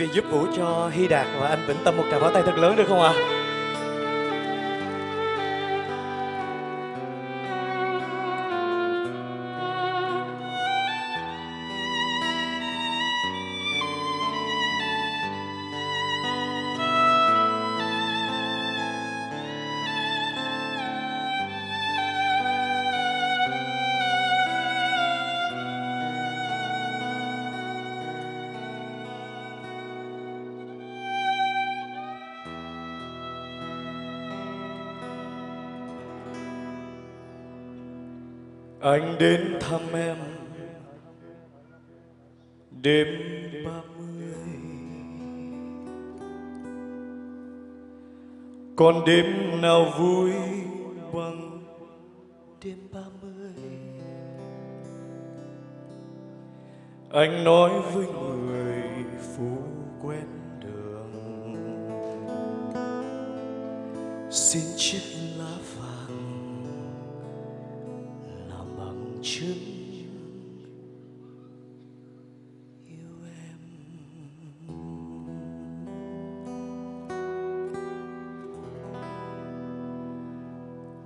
vị giúp vũ cho Hy Đạt và anh Vĩnh Tâm một tràng pháo tay thật lớn được không ạ? À? Anh đến thăm em. Đêm ba mươi. Còn đêm nào vui bằng đêm ba mươi? Anh nói với người phú quen đường. Xin chiếc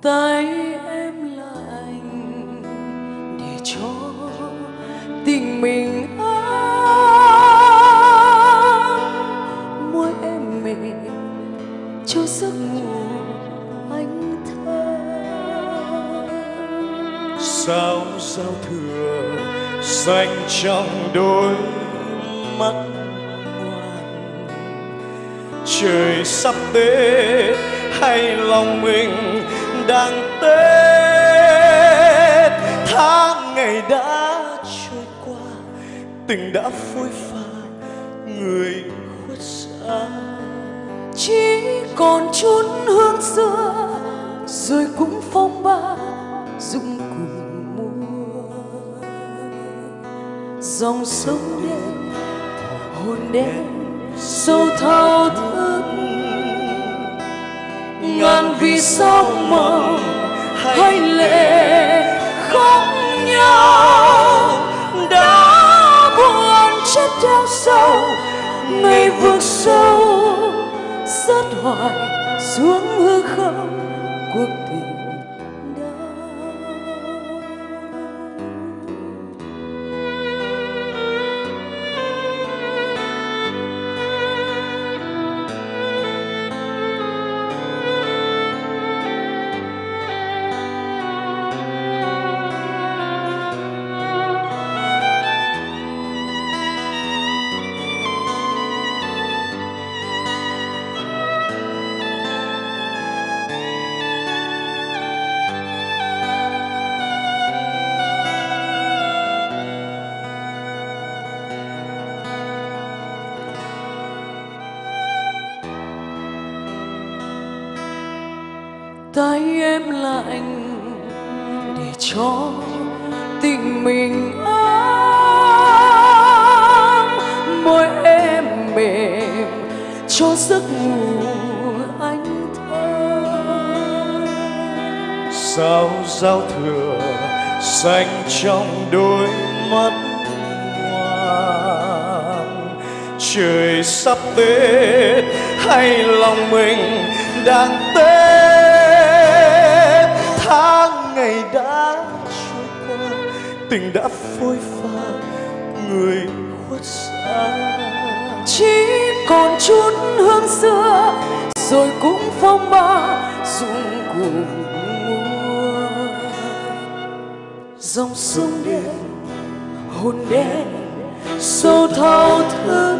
tay em lạnh để cho tình mình ấm môi em mềm cho giấc ngủ anh thơ. Sao giao thừa xanh trong đôi mắt ngoan? Trời sắp tê hay lòng mình đang tết. Tháng ngày đã trôi qua, tình đã phôi pha, người khuất xa. Chỉ còn chút hương xưa, rồi cũng phong ba dung cùng mùa. Dòng sông đêm, hồn đêm sâu thao thức ngàn vì sao màu hay lệ khóc nhau. Đã buồn chết theo sau, ngày vượt sâu, rất hoài xuống hư không, cuộc tình tay em lạnh để cho tình mình ấm. Môi em mềm cho giấc ngủ anh thơ sao giao thừa xanh trong đôi mắt ngoan trời sắp tết, hay lòng mình đang tết ngày đã trôi qua, tình đã phôi pha, người khuất xa. Chỉ còn chút hương xưa, rồi cũng phong ba dung cùng mùa. Dòng sông đêm hồn đen, sâu thao thức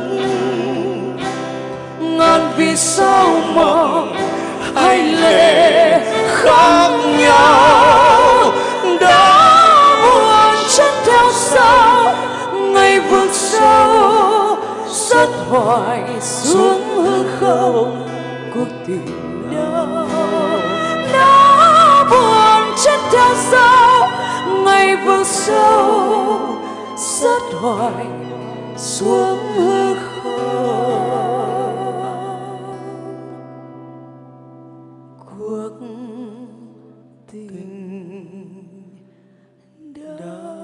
ngàn vì sao mong hay lệ khác nhau? Rất hoài xuống hư không cuộc tình đâu nó buồn chết theo sau ngày vương sâu rất hoài xuống hư không cuộc tình đau.